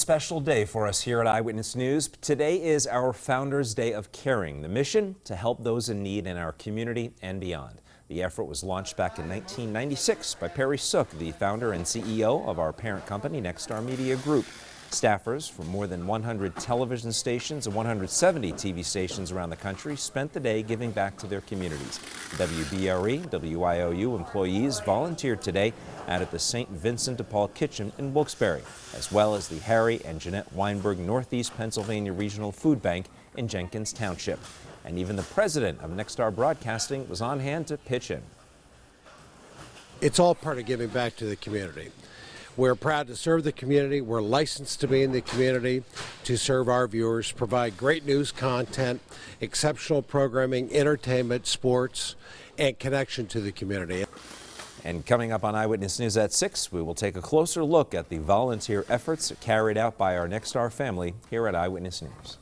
Special day for us here at Eyewitness News. Today is our Founders Day of Caring, the mission to help those in need in our community and beyond. The effort was launched back in 1996 by Perry Sook, the founder and CEO of our parent company, Nexstar Media Group. Staffers from more than 100 television stations and 170 TV stations around the country spent the day giving back to their communities. WBRE, WYOU employees volunteered today out at the St. Vincent de Paul Kitchen in Wilkes-Barre, as well as the Harry and Jeanette Weinberg Northeast Pennsylvania Regional Food Bank in Jenkins Township. And even the president of Nexstar Broadcasting was on hand to pitch in. It's all part of giving back to the community. We're proud to serve the community. We're licensed to be in the community to serve our viewers, provide great news content, exceptional programming, entertainment, sports, and connection to the community. And coming up on Eyewitness News at 6, we will take a closer look at the volunteer efforts carried out by our Nexstar family here at Eyewitness News.